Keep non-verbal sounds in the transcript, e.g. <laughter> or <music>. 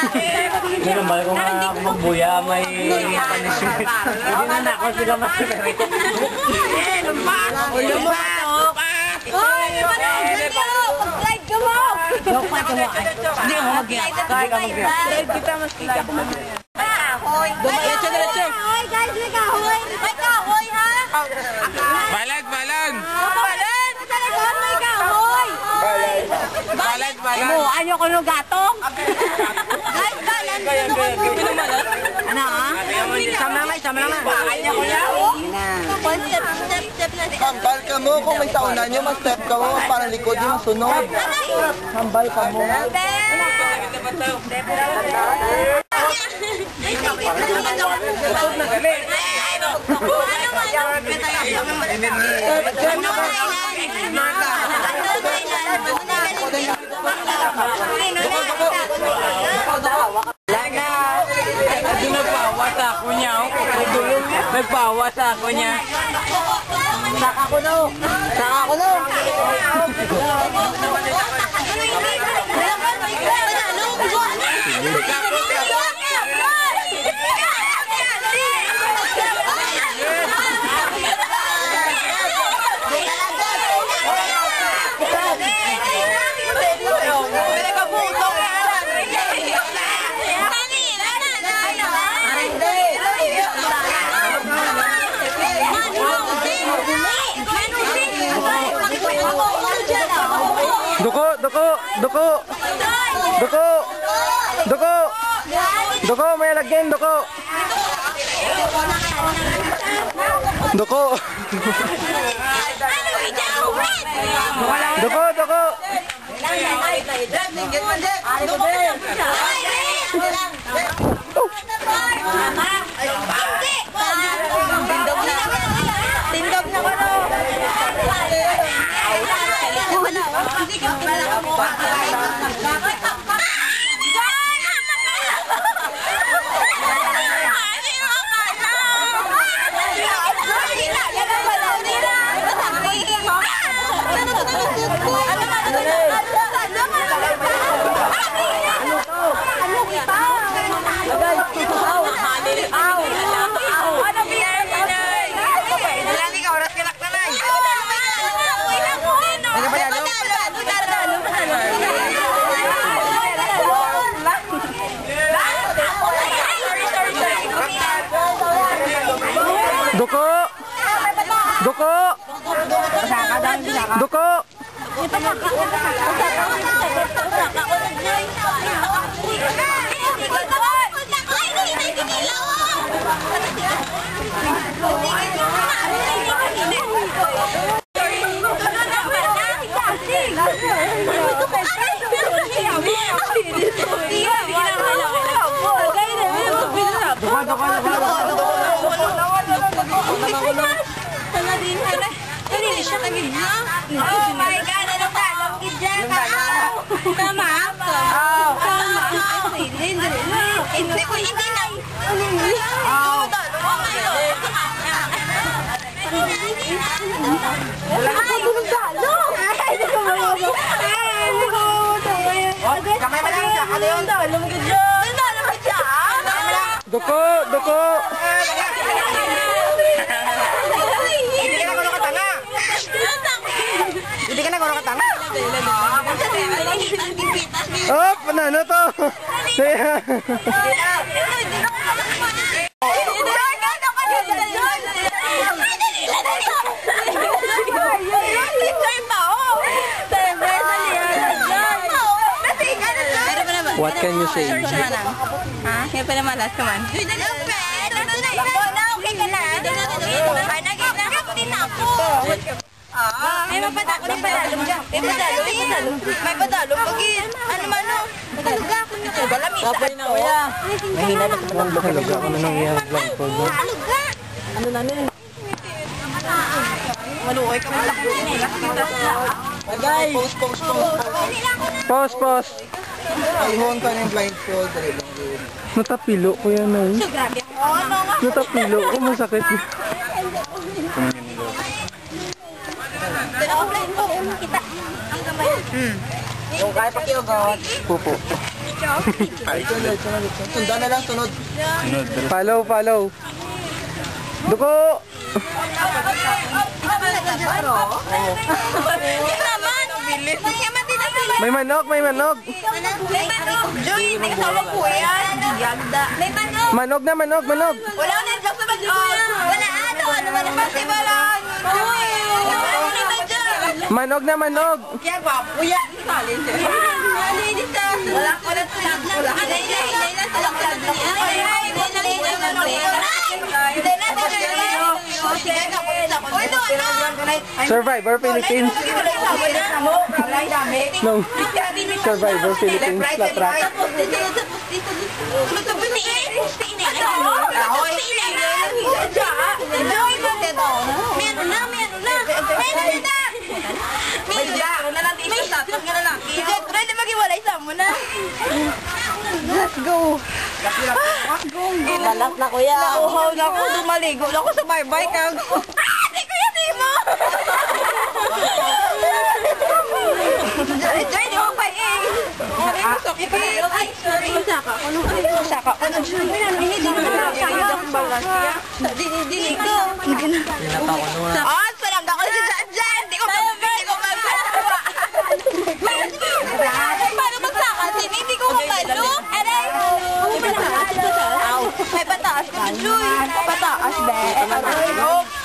Normal ko nga ako magbuya, may punishment. Hindi na na ako sila. Ulo mo pa to. Hoy, manood ka Mag-slide ka mo. Joke pa ito mo. Hindi ako mag-iyak. Kaya ka mag-iyak. Kita mas kita ko Hoy. Diretso, diretso. Hoy, guys, may kahoy. May kahoy, ha? Balag, balag. Balan! Talaga, may kahoy. Balag. Mo, ano ko ng gatong? Guys. Sino ko mo? Ano, ha? Sama naman, sama naman. Kanya ko yan. Step, step, step na. Hambal ka mo, kung may saunan nyo, mag-step ka mo, para likod yung sunod. Hambal ka mo. Ito Nagpawas ako niya. Saka ko no. Saka ko no. Duko, duko, duko. Duko. Duko. Duko, may lagyan, duko. Duko. Duko, duko. Tindog Duko. Duko. Oh my God! Ano ka? Longkid dyan ka! Tama? Tama? Hindi ko hindi na. Ay, dalo! Ay, hindi ko mabubo. Ay, hindi ko mabubo. Kamay mo lang siya. Ano yun? Dalo mo ka dyan. Dalo mo dyan. Duko, duko. Hindi ka na kuno katanga. Hindi ka na kuno katanga. Oh, panano to? Kaya. What can you say? Ha? Yan pa naman, last naman. Okay ka na. May mapadalo, may padalo. May padalo, may padalo. May padalo. Pag ano man, no? Talaga ako na. Balamisa. Kapay na kuya. Mahina na pagbuka. Talaga ako na lang po. Talaga. Ano na nun? Maluoy ka man lang. Guys! Post, post, post. Pause, pause. Ay, hon ka ng blindfold. Yun. Natapilo ko yan ay. Grabe. Ano nga? Natapilo ko, <laughs> offline ko, kita. Ang kamay. Hmm. Yung kaya pakiugot. Pupo. Sunod, sunod. Sundan na lang, sunod. Follow, follow. Duko! May manok, may manok. May manok. Joy, may kasama po yan. May manok. Na, manog, manog. Wala na yung sa bagyo. Wala ano, ano man ang festivalan. Uy, na? Manog na, manog. Kaya gwapo yan. Linis na. Wala ko na. Wala ka na. Inay, na. Inay, inay inay. Inay ko. Survivor Philippines. No. Survivor Philippines, Latrak. Meron na, meron na. Meron na. May meron na lang dito sa tapos nga lalaki. Sige, try na maghiwalay sa mo na. Let's go. Balat na kuya. Nauhaw na ako, dumaligo na ako sa bye-bye kag. Ah, di kuya, di mo. Joy, di mo pa eh. Ay, sorry. Saka. Ano? Saka. Ano? Hindi, di mo na. Dili ko. Ay, that.